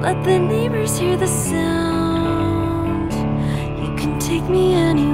Let the neighbors hear the sound. You can take me anywhere.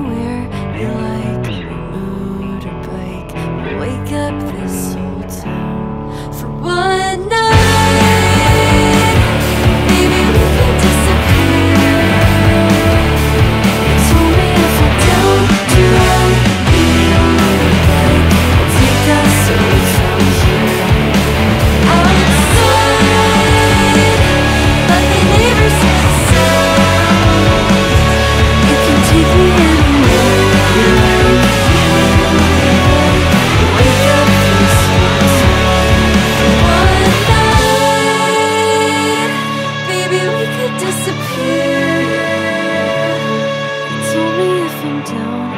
don't